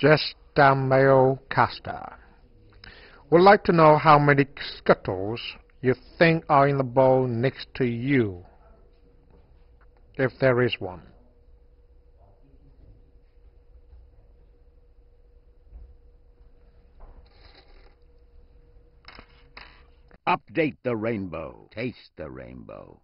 Just a caster. Would like to know how many Skittles you think are in the bowl next to you, if there is one. Update the rainbow. Taste the rainbow.